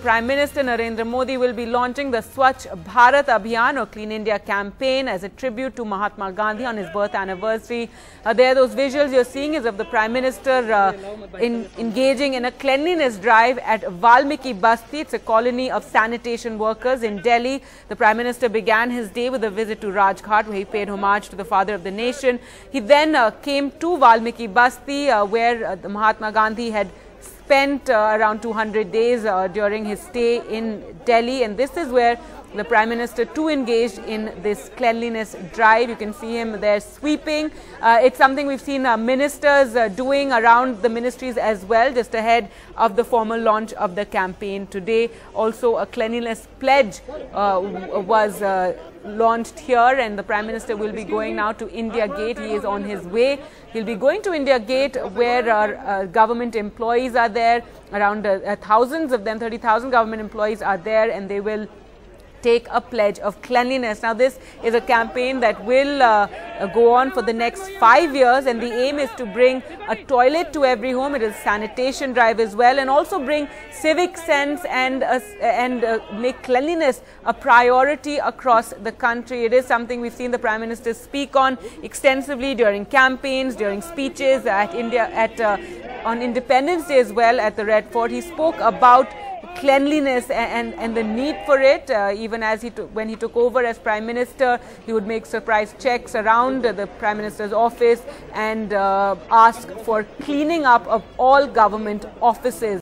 Prime Minister Narendra Modi will be launching the Swachh Bharat Abhiyan or Clean India campaign as a tribute to Mahatma Gandhi on his birth anniversary. Uh, there, those visuals you're seeing is of the Prime Minister uh, in, engaging in a cleanliness drive at Valmiki Basti. It's a colony of sanitation workers in Delhi. The Prime Minister began his day with a visit to Rajghat where he paid homage to the father of the nation. He then uh, came to Valmiki Basti uh, where uh, Mahatma Gandhi had spent uh, around 200 days uh, during his stay in Delhi. And this is where the Prime Minister too engaged in this cleanliness drive. You can see him there sweeping. Uh, it's something we've seen uh, ministers uh, doing around the ministries as well, just ahead of the formal launch of the campaign today. Also, a cleanliness pledge uh, was uh, launched here and the Prime Minister will be going now to India Gate. He is on his way. He'll be going to India Gate where our uh, government employees are there. Around thousands of them, 30,000 government employees are there and they will take a pledge of cleanliness. Now, this is a campaign that will uh, go on for the next five years, and the aim is to bring a toilet to every home. It is sanitation drive as well, and also bring civic sense and uh, and uh, make cleanliness a priority across the country. It is something we've seen the Prime Minister speak on extensively during campaigns, during speeches at India at uh, on Independence Day as well at the Red Fort. He spoke about cleanliness and, and the need for it. Uh, even as he when he took over as Prime Minister, he would make surprise checks around the Prime Minister's office and uh, ask for cleaning up of all government offices.